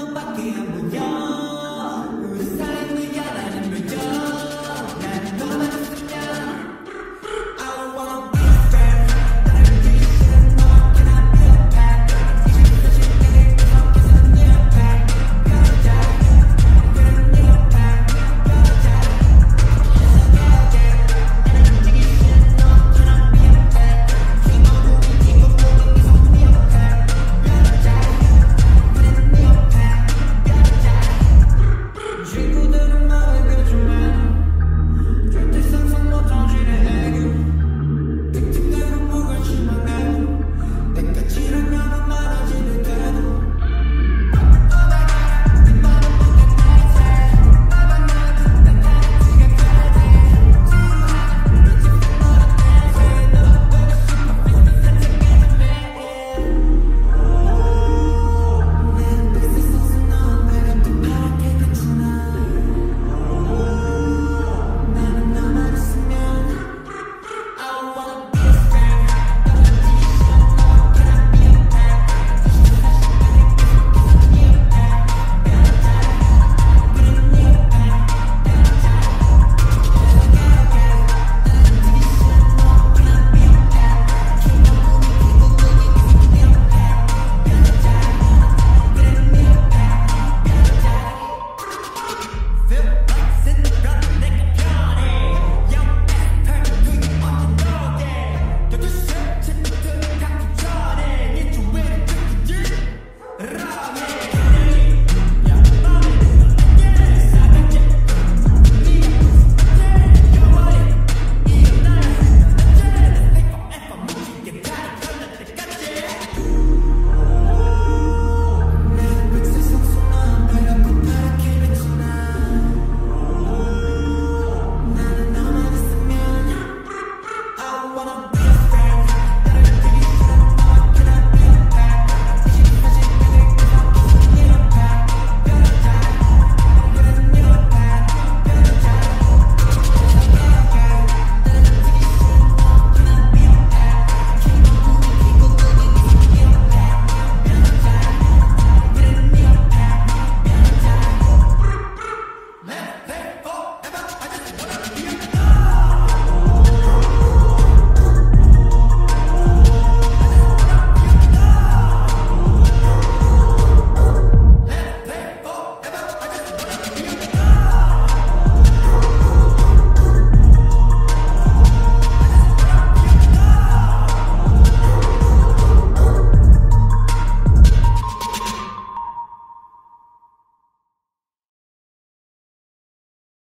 não pa' que amo.